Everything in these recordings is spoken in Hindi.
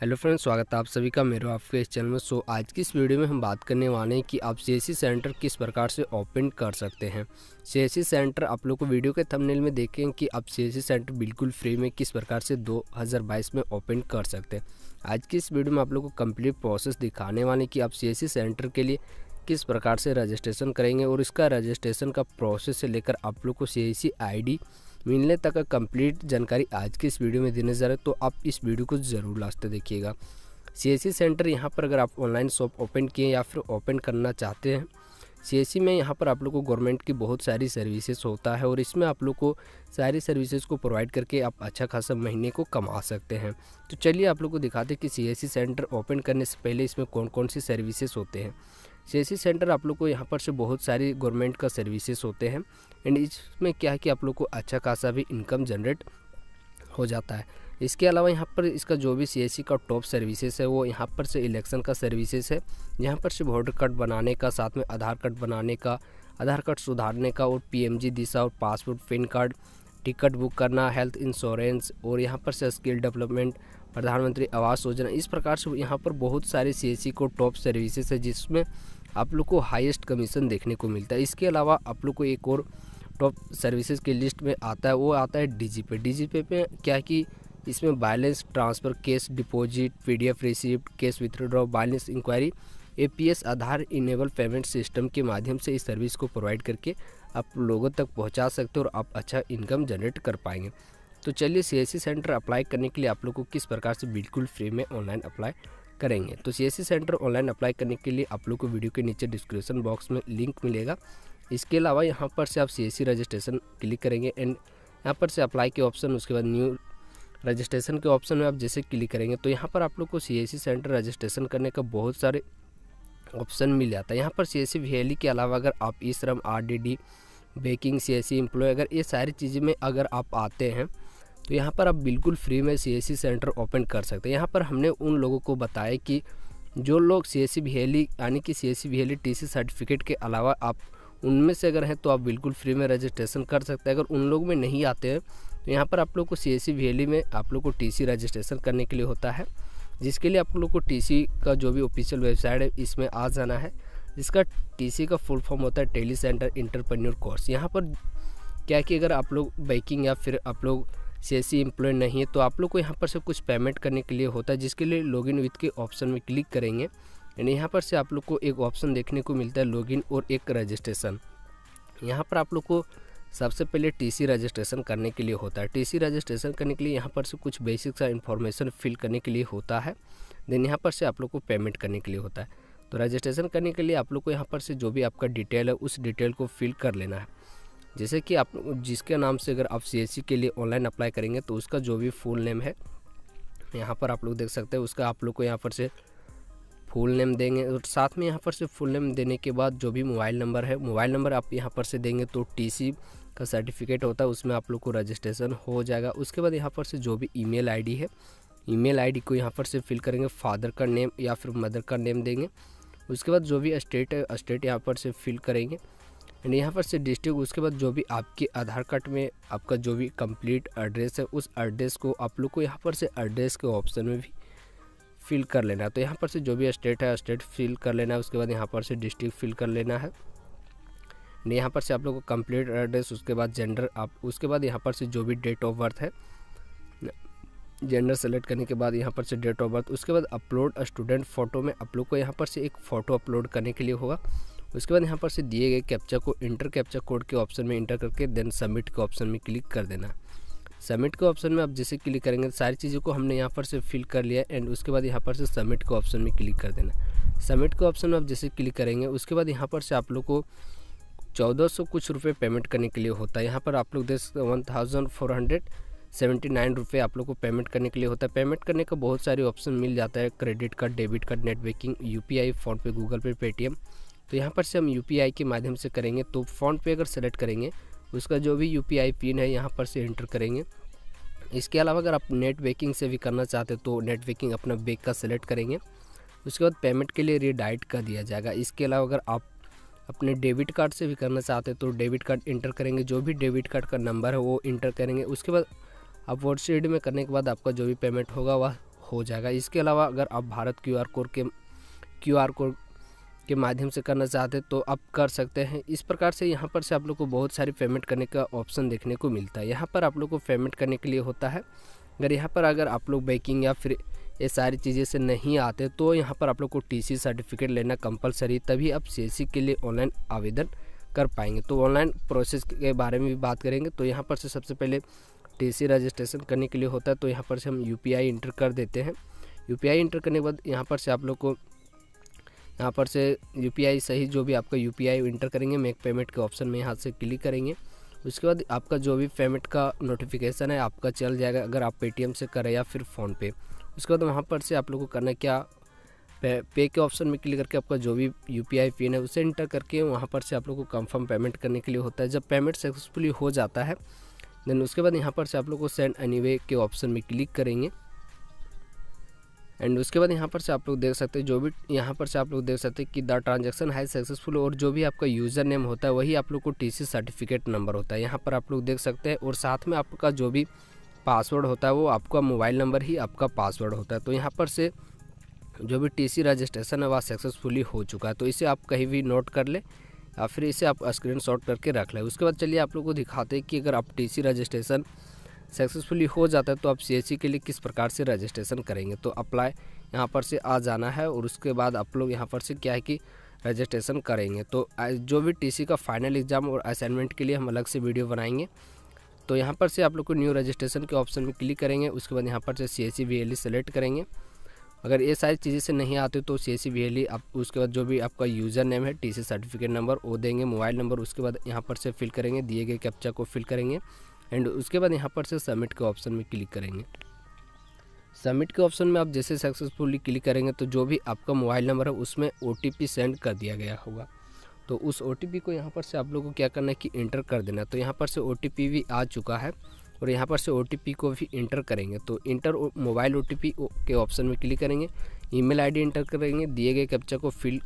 हेलो फ्रेंड्स, स्वागत है आप सभी का मेरे आपके इस चैनल में। सो, आज की इस वीडियो में हम बात करने वाले हैं कि आप सी सेंटर किस प्रकार से ओपन कर सकते हैं। सी सेंटर आप लोग को वीडियो के थंबनेल में देखें कि आप सी सेंटर बिल्कुल फ्री में किस प्रकार से 2022 में ओपन कर सकते हैं। आज की इस वीडियो में आप लोग को कंप्लीट प्रोसेस दिखाने वाले कि आप सी सेंटर के लिए किस प्रकार से रजिस्ट्रेशन करेंगे और इसका रजिस्ट्रेशन का प्रोसेस से लेकर आप लोग को सी आई मिलने तक का कंप्लीट जानकारी आज के इस वीडियो में देने जा रहे तो आप इस वीडियो को ज़रूर लास्ट देखिएगा। सी सेंटर यहाँ पर अगर आप ऑनलाइन शॉप ओपन किए या फिर ओपन करना चाहते हैं सी में यहाँ पर आप लोग को गवर्नमेंट की बहुत सारी सर्विसेज़ होता है और इसमें आप लोग को सारी सर्विसेज़ को प्रोवाइड करके आप अच्छा खासा महीने को कमा सकते हैं। तो चलिए आप लोग को दिखाते हैं कि सी सेंटर ओपन करने से पहले इसमें कौन कौन सी सर्विसेज़ होते हैं। सी सेंटर आप लोग को यहाँ पर से बहुत सारी गवर्नमेंट का सर्विसेज़ होते हैं एंड इसमें क्या है कि आप लोग को अच्छा खासा भी इनकम जनरेट हो जाता है। इसके अलावा यहाँ पर इसका जो भी सी का टॉप सर्विसेज़ है, वो यहाँ पर से इलेक्शन का सर्विसेज़ है। यहाँ पर से वोटर कार्ड बनाने का, साथ में आधार कार्ड बनाने का, आधार कार्ड सुधारने का और पीएमजी दिशा और passport PAN card ticket book करना हेल्थ इंश्योरेंस और यहाँ पर से स्किल डेवलपमेंट प्रधानमंत्री आवास योजना, इस प्रकार से यहाँ पर बहुत सारे सीएससी को टॉप सर्विसेज़ है जिसमें आप लोग को हाईएस्ट कमीशन देखने को मिलता है। इसके अलावा आप लोग को एक और टॉप सर्विसेज़ की लिस्ट में आता है, वो आता है डी पे डी पे पे क्या है कि इसमें balance transfer cash deposit PDF receipt cash withdraw balance inquiry APS Aadhaar enable payment system के माध्यम से इस सर्विस को प्रोवाइड करके आप लोगों तक पहुँचा सकते हो और आप अच्छा इनकम जनरेट कर पाएँगे। तो चलिए सीएससी सेंटर अप्लाई करने के लिए आप लोग को किस प्रकार से बिल्कुल फ्री में ऑनलाइन अप्लाई करेंगे। तो सी सेंटर ऑनलाइन अप्लाई करने के लिए आप लोग को वीडियो के नीचे डिस्क्रिप्शन बॉक्स में लिंक मिलेगा। इसके अलावा यहाँ पर से आप सी रजिस्ट्रेशन क्लिक करेंगे एंड यहाँ पर से अप्लाई के ऑप्शन उसके बाद न्यू रजिस्ट्रेशन के ऑप्शन में आप जैसे क्लिक करेंगे तो यहाँ पर आप लोग को सी सेंटर रजिस्ट्रेशन करने का बहुत सारे ऑप्शन मिल जाता है। यहाँ पर सी एस के अलावा अगर आप ई श्रम आर बेकिंग सी एस अगर ये सारी चीज़ें में अगर आप आते हैं तो यहाँ पर आप बिल्कुल फ्री में सी सेंटर ओपन कर सकते हैं। यहाँ पर हमने उन लोगों को बताया कि जो लोग सी एस यानी कि सी एस टी सर्टिफिकेट के अलावा आप उनमें से अगर हैं तो आप बिल्कुल फ्री में रजिस्ट्रेशन कर सकते हैं। अगर उन लोग में नहीं आते हैं तो यहाँ पर आप लोग को सी एस में आप लोग को टीसी रजिस्ट्रेशन करने के लिए होता है, जिसके लिए आप लोग को टीसी का जो भी ऑफिशियल वेबसाइट है, इसमें आ जाना है। जिसका टीसी का फुल फॉर्म होता है टेली सेंटर इंटरप्रेन्योर कोर्स यहाँ पर क्या कि अगर आप लोग बाइकिंग या फिर आप लोग सी एम्प्लॉय नहीं है तो आप लोग को यहाँ पर से कुछ पेमेंट करने के लिए होता है, जिसके लिए लॉगिन विथ के ऑप्शन में क्लिक करेंगे। यानी यहाँ पर से आप लोग को एक ऑप्शन देखने को मिलता है लॉगिन और एक रजिस्ट्रेशन यहाँ पर आप लोग को सबसे पहले टीसी रजिस्ट्रेशन करने के लिए होता है। टीसी रजिस्ट्रेशन करने के लिए यहाँ पर से कुछ बेसिक सा इन्फॉर्मेशन फिल करने के लिए होता है। देन यहाँ पर से आप लोग को पेमेंट करने के लिए होता है। तो रजिस्ट्रेशन करने के लिए आप लोग को यहाँ पर से जो भी आपका डिटेल है, उस डिटेल को फिल कर लेना है। जैसे कि आप जिसके नाम से अगर आप सी के लिए ऑनलाइन अप्लाई करेंगे तो उसका जो भी फुल नेम है, यहाँ पर आप लोग देख सकते हैं, उसका आप लोग को यहाँ पर से फुल नेम देंगे। और साथ में यहाँ पर से फुल नेम देने के बाद जो भी मोबाइल नंबर है मोबाइल नंबर आप यहाँ पर से देंगे तो टीसी का सर्टिफिकेट होता है, उसमें आप लोग को रजिस्ट्रेशन हो जाएगा। उसके बाद यहाँ पर से जो भी ईमेल आईडी है ईमेल आईडी को यहाँ पर से फिल करेंगे फादर का नेम या फिर मदर का नेम देंगे। उसके बाद जो भी स्टेट है स्टेट यहाँ पर से फिल करेंगे एंड यहाँ पर से डिस्ट्रिक्ट उसके बाद जो भी आपके आधार कार्ड में आपका जो भी कंप्लीट एड्रेस है, उस एड्रेस को आप लोग को यहाँ पर से एड्रेस के ऑप्शन में भी फिल कर लेना है। तो यहाँ पर से जो भी स्टेट है स्टेट फिल कर लेना है, उसके बाद यहाँ पर से डिस्ट्रिक्ट फिल कर लेना है। यहाँ पर से आप लोग को कंप्लीट एड्रेस उसके बाद जेंडर आप, उसके बाद यहाँ पर से जो भी डेट ऑफ़ बर्थ है जेंडर सेलेक्ट करने के बाद यहाँ पर से डेट ऑफ़ बर्थ उसके बाद अपलोड स्टूडेंट फ़ोटो में आप लोग को यहाँ पर से एक फ़ोटो अपलोड करने के लिए होगा। उसके बाद यहाँ पर से दिए गए कैप्चा को इंटर कैप्चा कोड के ऑप्शन में इंटर करके देन सबमिट के ऑप्शन में क्लिक कर देना। सबमिट के ऑप्शन में आप जैसे क्लिक करेंगे तो सारी चीज़ों को हमने यहाँ पर से फिल कर लिया एंड उसके बाद यहाँ पर से सबमिट के ऑप्शन में क्लिक कर देना। सबमिट के ऑप्शन में आप जैसे क्लिक करेंगे, उसके बाद यहाँ पर से आप लोग को चौदह सौ कुछ रुपये पेमेंट करने के लिए होता है। यहाँ पर आप लोग देख one thousand four hundred seventy nine रुपये आप लोग को पेमेंट करने के लिए होता है। पेमेंट करने का बहुत सारे ऑप्शन मिल जाता है। Credit card debit card net banking U P I PhonePe Google Pay Paytm तो यहाँ पर से हम यूपीआई के माध्यम से करेंगे तो फ़ोन पे अगर सेलेक्ट करेंगे, उसका जो भी यूपीआई पिन है यहाँ पर से इंटर करेंगे। इसके अलावा अगर आप नेट बैंकिंग से भी करना चाहते तो नेट बैंकिंग अपना बैंक का सेलेक्ट करेंगे। उसके बाद पेमेंट के लिए रीडाइट कर दिया जाएगा। इसके अलावा अगर आप अपने डेबिट कार्ड से भी करना चाहते तो डेबिट कार्ड इंटर करेंगे। जो भी डेबिट कार्ड का नंबर है, वो इंटर करेंगे। उसके बाद आप वर्ड में करने के बाद आपका जो भी पेमेंट होगा, वह हो जाएगा। इसके अलावा अगर आप भारत क्यू आर कोड के क्यू आर कोड के माध्यम से करना चाहते हैं तो आप कर सकते हैं। इस प्रकार से यहाँ पर से आप लोग को बहुत सारी पेमेंट करने का ऑप्शन देखने को मिलता है। यहाँ पर आप लोग को पेमेंट करने के लिए होता है, अगर यहाँ पर अगर आप लोग बैंकिंग या फिर ये सारी चीज़ें से नहीं आते तो यहाँ पर आप लोग को टीसी सर्टिफिकेट लेना कंपलसरी तभी आप सी के लिए ऑनलाइन आवेदन कर पाएँगे। तो ऑनलाइन प्रोसेस के बारे में भी बात करेंगे तो यहाँ पर से सबसे पहले टीसी रजिस्ट्रेशन करने के लिए होता है तो यहाँ पर से हम यू इंटर कर देते हैं। यू इंटर करने के बाद यहाँ पर से आप लोग को यहाँ पर से UPI सही जो भी आपका UPI इंटर करेंगे मेक पेमेंट के ऑप्शन में यहाँ से क्लिक करेंगे। उसके बाद आपका जो भी पेमेंट का नोटिफिकेशन है आपका चल जाएगा अगर आप पेटीएम से करें या फिर फ़ोनपे उसके बाद वहाँ पर से आप लोग को करना क्या? पे, पे के ऑप्शन में क्लिक करके आपका जो भी यू पिन है उसे इंटर करके वहाँ पर से आप लोग को कंफर्म पेमेंट करने के लिए होता है। जब पेमेंट सक्सेसफुली हो जाता है देन उसके बाद यहाँ पर से आप लोग को सेंड एनीवे के ऑप्शन में क्लिक करेंगे। एंड उसके बाद यहाँ पर से आप लोग देख सकते हैं, जो भी यहाँ पर से आप लोग देख सकते हैं कि द ट्रांजेक्शन है सक्सेसफुल और जो भी आपका यूज़र नेम होता है, वही आप लोग को टीसी सर्टिफिकेट नंबर होता है। यहाँ पर आप लोग देख सकते हैं और साथ में आपका जो भी पासवर्ड होता है, वो आपका मोबाइल नंबर ही आपका पासवर्ड होता है। तो यहाँ पर से जो भी टीसी रजिस्ट्रेशन है, वह सक्सेसफुली हो चुका है। तो इसे आप कहीं भी नोट कर ले या फिर इसे आप स्क्रीन करके रख लें। उसके बाद चलिए आप लोग को दिखाते हैं कि अगर आप टीसी रजिस्ट्रेशन सक्सेसफुली हो जाता है तो आप सी के लिए किस प्रकार से रजिस्ट्रेशन करेंगे? तो अप्लाई यहाँ पर से आ जाना है और उसके बाद आप लोग यहाँ पर से क्या है कि रजिस्ट्रेशन करेंगे। तो जो भी टीसी का फाइनल एग्ज़ाम और असाइनमेंट के लिए हम अलग से वीडियो बनाएँगे। तो यहाँ पर से आप लोग को न्यू रजिस्ट्रेशन के ऑप्शन में क्लिक करेंगे, उसके बाद यहाँ पर से सी एस सी सेलेक्ट करेंगे। अगर ये सारी चीज़ें से नहीं आती तो सी एस सी आप, उसके बाद जो भी आपका यूज़र नेम है टीसी सर्टिफिकेट नंबर वो देंगे मोबाइल नंबर उसके बाद यहाँ पर से फिल करेंगे, दिए गए कैप्चा को फिल करेंगे। एंड उसके बाद यहाँ पर से सबमिट के ऑप्शन में क्लिक करेंगे। सबमिट के ऑप्शन में आप जैसे सक्सेसफुली क्लिक करेंगे तो जो भी आपका मोबाइल नंबर है उसमें ओटीपी सेंड कर दिया गया होगा। तो उस ओटीपी को यहाँ पर से आप लोगों को क्या करना है कि इंटर कर देना तो यहाँ पर से ओटीपी भी आ चुका है और यहाँ पर से ओटीपी को भी इंटर करेंगे। तो इंटर मोबाइल ओटीपी के ऑप्शन में क्लिक करेंगे। ईमेल आईडी इंटर करेंगे, दिए गए कैप्चा को फिल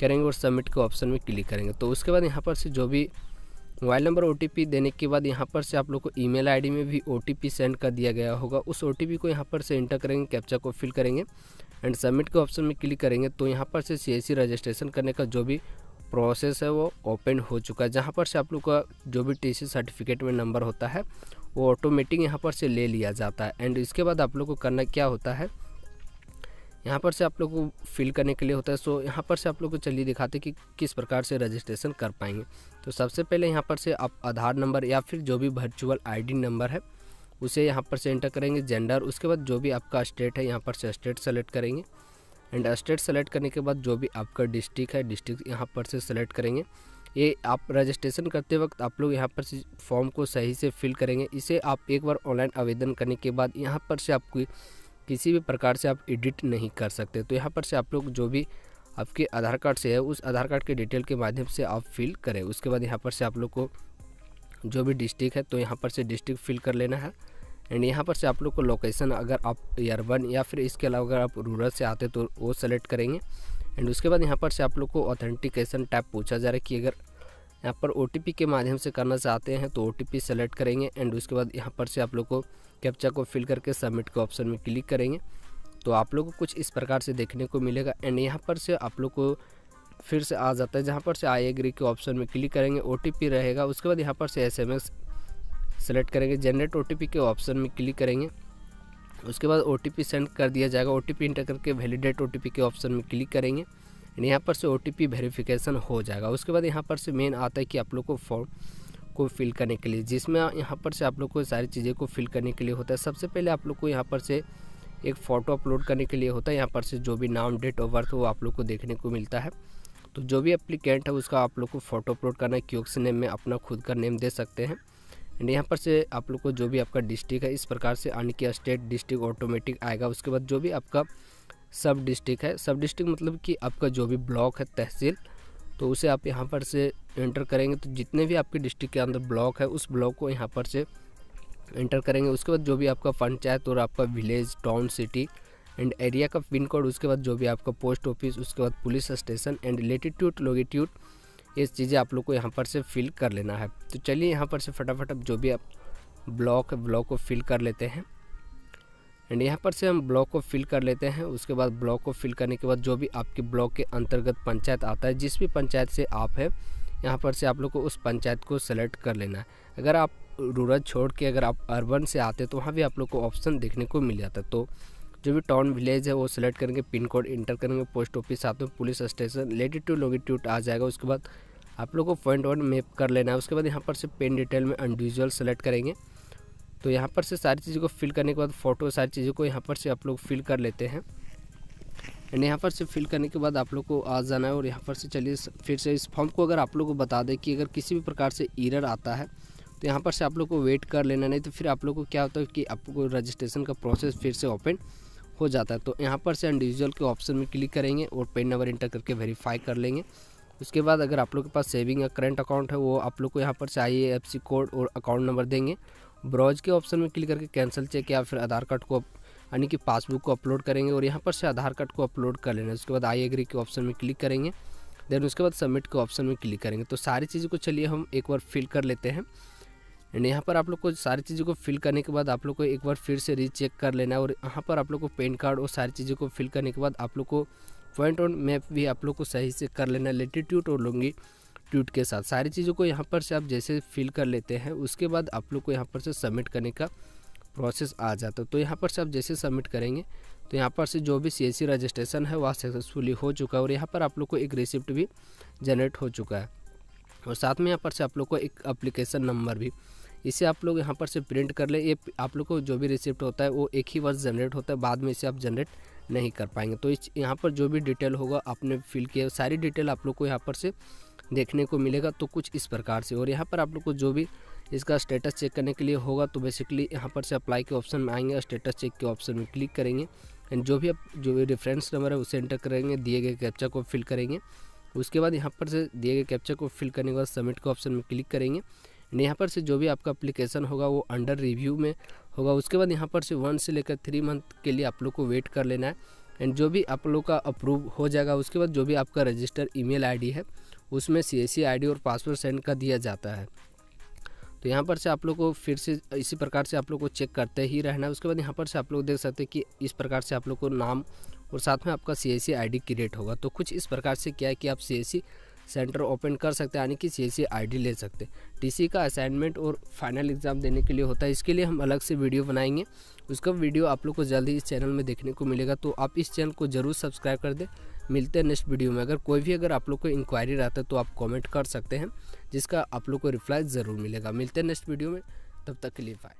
करेंगे और सबमिट के ऑप्शन में क्लिक करेंगे। तो उसके बाद यहाँ पर से जो भी मोबाइल नंबर ओटीपी देने के बाद यहाँ पर से आप लोग को ईमेल आईडी में भी ओटीपी सेंड कर दिया गया होगा। उस ओटीपी को यहाँ पर से इंटर करेंगे, कैप्चा को फिल करेंगे एंड सबमिट के ऑप्शन में क्लिक करेंगे तो यहाँ पर से सी रजिस्ट्रेशन करने का जो भी प्रोसेस है वो ओपन हो चुका है। जहाँ पर से आप लोग का जो भी टी सर्टिफिकेट में नंबर होता है, वो ऑटोमेटिक यहाँ पर से ले लिया जाता है। एंड इसके बाद आप लोग को करना क्या होता है यहाँ पर से आप लोग को फिल करने के लिए होता है सो यहाँ पर से आप लोग को चलिए दिखाते कि किस प्रकार से रजिस्ट्रेशन कर पाएँगे। तो सबसे पहले यहाँ पर से आप आधार नंबर या फिर जो भी वर्चुअल आईडी नंबर है, उसे यहाँ पर से एंटर करेंगे जेंडर उसके बाद जो भी आपका स्टेट है, यहाँ पर से स्टेट सेलेक्ट करेंगे। एंड स्टेट सेलेक्ट करने के बाद जो भी आपका डिस्ट्रिक्ट है डिस्ट्रिक्ट यहाँ पर से सेलेक्ट करेंगे। ये आप रजिस्ट्रेशन करते वक्त आप लोग यहाँ पर से फॉर्म को सही से फिल करेंगे। इसे आप एक बार ऑनलाइन आवेदन करने के बाद यहाँ पर से आपको किसी भी प्रकार से आप एडिट नहीं कर सकते। तो यहाँ पर से आप लोग जो भी आपके आधार कार्ड से है, उस आधार कार्ड के डिटेल के माध्यम से आप फिल करें। उसके बाद यहाँ पर से आप लोग को जो भी डिस्ट्रिक्ट है तो यहाँ पर से डिस्ट्रिक्ट फिल कर लेना है। एंड यहाँ पर से आप लोग को लोकेशन अगर आप अर्बन या फिर इसके अलावा अगर आप रूरल से आते तो वो सेलेक्ट करेंगे। एंड उसके बाद यहाँ पर से आप लोग को ऑथेंटिकेशन टैप पूछा जा रहा है कि अगर यहाँ पर ओटीपी के माध्यम से करना चाहते हैं तो ओटीपी सेलेक्ट करेंगे। एंड उसके बाद यहाँ पर से आप लोग को कैप्चा को फिल करके सबमिट के ऑप्शन में क्लिक करेंगे। तो आप लोग को कुछ इस प्रकार से देखने को मिलेगा। एंड यहाँ पर से आप लोग को फिर से आ जाता है। जहाँ पर से आई एग्री के ऑप्शन में क्लिक करेंगे ओटीपी रहेगा। उसके बाद यहाँ पर से एसएमएस सेलेक्ट करेंगे। जनरेट ओटीपी के ऑप्शन में क्लिक करेंगे। उसके बाद ओटीपी सेंड कर दिया जाएगा। ओ इंटर करके वैलिडेट ओटीपी के ऑप्शन में क्लिक करेंगे। यहाँ पर से ओ वेरिफिकेशन हो जाएगा। उसके बाद यहाँ पर से मेन आता है कि आप लोग को फॉर्म को फिल करने के लिए, जिसमें यहाँ पर से आप लोग को सारी चीज़ें को फिल करने के लिए होता है। सबसे पहले आप लोग को यहाँ पर से एक फ़ोटो अपलोड करने के लिए होता है। यहाँ पर से जो भी नाम डेट ऑफ़ बर्थ वो आप लोग को देखने को मिलता है। तो जो भी एप्लीकेंट है, उसका आप लोग को फ़ोटो अपलोड करना है। क्योक्स नेम में अपना खुद का नेम दे सकते हैं। एंड यहाँ पर से आप लोग को जो भी आपका डिस्ट्रिक्ट है, इस प्रकार से आने की स्टेट डिस्ट्रिक्ट ऑटोमेटिक आएगा। उसके बाद जो भी आपका सब डिस्ट्रिक्ट है सब डिस्ट्रिक्ट मतलब कि आपका जो भी ब्लॉक है, तहसील तो उसे आप यहाँ पर से एंटर करेंगे। तो जितने भी आपके डिस्ट्रिक्ट के अंदर ब्लॉक है, उस ब्लॉक को यहाँ पर से एंटर करेंगे। उसके बाद जो भी आपका पंचायत और आपका village town city and area का पिन कोड उसके बाद जो भी आपका पोस्ट ऑफ़िस उसके बाद police station and latitude longitude ये चीज़ें आप लोग को यहाँ पर से फिल कर लेना है। तो चलिए यहाँ पर से फटाफट जो भी आप ब्लॉक है ब्लॉक को फिल कर लेते हैं। एंड यहाँ पर से हम ब्लॉक को फिल कर लेते हैं। उसके बाद ब्लॉक को फिल करने के बाद जो भी आपके ब्लॉक के अंतर्गत पंचायत आता है, जिस भी पंचायत से आप है, यहाँ पर से आप लोग को उस पंचायत को सेलेक्ट कर लेना है। अगर आप रूरल छोड़ के अगर आप अर्बन से आते तो वहाँ भी आप लोग को ऑप्शन देखने को मिल जाता तो जो भी टाउन विलेज है, वो सिलेक्ट करेंगे पिन कोड इंटर करेंगे पोस्ट ऑफ़िस साथ में पुलिस स्टेशन लेटीट्यूड लोगिट्यूड आ जाएगा। उसके बाद आप लोग को पॉइंट वन मैप कर लेना है। उसके बाद यहाँ पर से पेन डिटेल में इंडिविजुअल सेलेक्ट करेंगे। तो यहाँ पर से सारी चीज़ों को फिल करने के बाद फ़ोटो सारी चीज़ों को यहाँ पर से आप लोग फिल कर लेते हैं। एंड यहाँ पर से फिल करने के बाद आप लोग को आ जाना है और यहाँ पर से चलिए फिर से इस फॉर्म को अगर आप लोग को बता दें कि अगर किसी भी प्रकार से ईरर आता है तो यहाँ पर से आप लोग को वेट कर लेना, नहीं तो फिर आप लोग को क्या होता है कि आपको रजिस्ट्रेशन का प्रोसेस फिर से ओपन हो जाता है। तो यहाँ पर से इंडिविजुअल के ऑप्शन में क्लिक करेंगे और पेन नंबर इंटर करके वेरीफाई कर लेंगे। उसके बाद अगर आप लोग के पास सेविंग या करंट अकाउंट है, वो आप लोग को यहाँ पर चाहिए एफ़ कोड और अकाउंट नंबर देंगे। ब्राउज के ऑप्शन में क्लिक करके कैंसिल चेक या फिर आधार कार्ड को यानी कि पासबुक को अपलोड करेंगे और यहाँ पर से आधार कार्ड को अपलोड कर लेना उसके बाद आई एग्री के ऑप्शन में क्लिक करेंगे। देन उसके बाद सबमिट के ऑप्शन में क्लिक करेंगे। तो सारी चीज़ों को चलिए हम एक बार फिल कर लेते हैं। एंड यहाँ पर आप लोग को सारी चीज़ों को फिल करने के बाद आप लोग को एक बार फिर से रीचेक कर लेना है और यहाँ पर आप लोग को पेन कार्ड और सारी चीज़ों को फिल करने के बाद आप लोग को पॉइंट ऑन मैप भी आप लोग को सही से कर लेना लेटीट्यूड और लूँगी ट्यूट के साथ। सारी चीज़ों को यहाँ पर से आप जैसे फिल कर लेते हैं, उसके बाद आप लोग को यहाँ पर से सबमिट करने का प्रोसेस आ जाता है। तो यहाँ पर से आप जैसे सबमिट करेंगे तो यहाँ पर से जो भी सी रजिस्ट्रेशन है, वह सक्सेसफुली हो चुका है और यहाँ पर आप लोग को एक रिसिप्ट भी जनरेट हो चुका है। और साथ में यहाँ पर से आप लोग को एक अप्लीकेशन नंबर भी, इसे आप लोग यहाँ पर से प्रिंट कर ले। ये आप लोग को जो भी रिसिप्ट होता है, वो एक ही वर्ष जनरेट होता है, बाद में इसे आप जनरेट नहीं कर पाएँगे। तो इस, यहाँ पर जो भी डिटेल होगा, आपने फिल किया, सारी डिटेल आप लोग को यहाँ पर से देखने को मिलेगा तो कुछ इस प्रकार से। और यहाँ पर आप लोग को जो भी इसका स्टेटस चेक करने के लिए होगा तो बेसिकली यहाँ पर से अप्लाई के ऑप्शन में आएँगे स्टेटस चेक के ऑप्शन में क्लिक करेंगे। एंड जो भी आप, जो भी रेफरेंस नंबर है, उसे एंटर करेंगे, दिए गए कैप्चा को फिल करेंगे। उसके बाद यहाँ पर से दिए गए कैप्चा को फिल करने के बाद सबमिट के ऑप्शन में क्लिक करेंगे। एंड यहाँ पर से जो भी आपका अप्लीकेशन होगा, वो अंडर रिव्यू में होगा। उसके बाद यहाँ पर से वन से लेकर थ्री मंथ के लिए आप लोग को वेट कर लेना है। एंड जो भी आप लोग का अप्रूव हो जाएगा, उसके बाद जो भी आपका रजिस्टर ईमेल आईडी है उसमें सी एस सी और पासवर्ड सेंड कर दिया जाता है। तो यहाँ पर से आप लोग को फिर से, इसी प्रकार से आप लोग को चेक करते ही रहना है। उसके बाद यहाँ पर से आप लोग देख सकते हैं कि इस प्रकार से आप लोग को नाम और साथ में आपका सी एस क्रिएट होगा। तो कुछ इस प्रकार से क्या है कि आप C S C centre open कर सकते हैं, यानी कि सी एस सी ले सकते हैं। टी का असाइनमेंट और फाइनल एग्ज़ाम देने के लिए होता है। इसके लिए हम अलग से वीडियो बनाएँगे। उसका वीडियो आप लोग को जल्दी इस चैनल में देखने को मिलेगा। तो आप इस चैनल को ज़रूर सब्सक्राइब कर दें। मिलते हैं नेक्स्ट वीडियो में। अगर कोई भी अगर आप लोग को इंक्वायरी रहता है तो आप कमेंट कर सकते हैं, जिसका आप लोग को रिप्लाई ज़रूर मिलेगा। मिलते हैं नेक्स्ट वीडियो में। तब तक के लिए बाय